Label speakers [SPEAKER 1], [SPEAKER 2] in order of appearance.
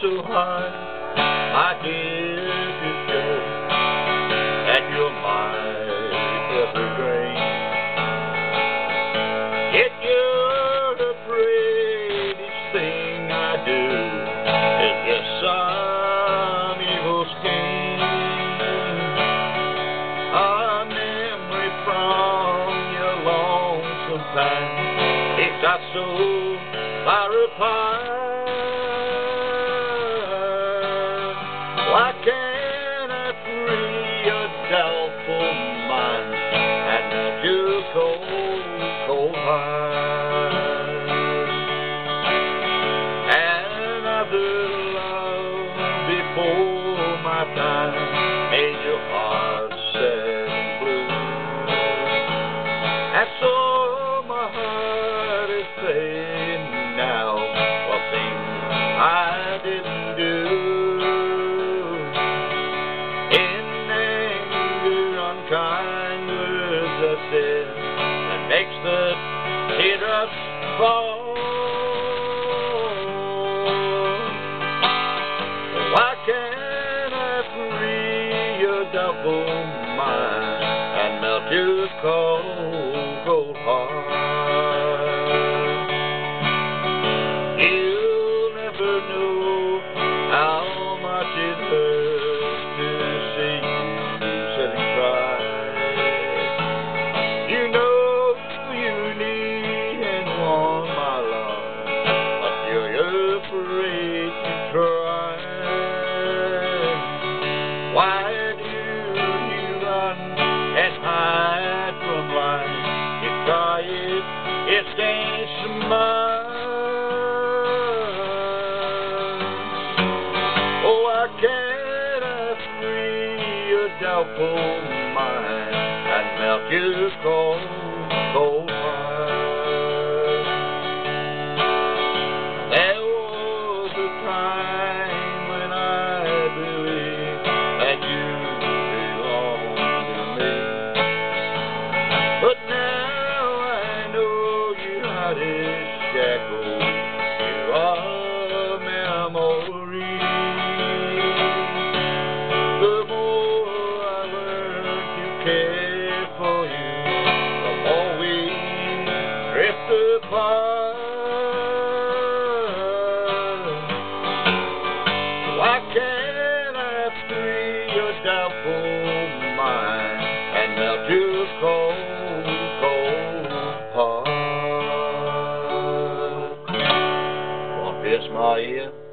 [SPEAKER 1] so high, my dear, to show that you're my evergreen. Yet you're the prettiest thing I do. It's just some evil scheme. A memory from your lonesome past. It's got so far apart. Heart? Another love before my time double mind and melt your cold, cold heart? Smile. Oh, why can't I free your doubtful mind and melt your cold, cold as shackled to our. The more I learn care for you, the more we drift apart. Cold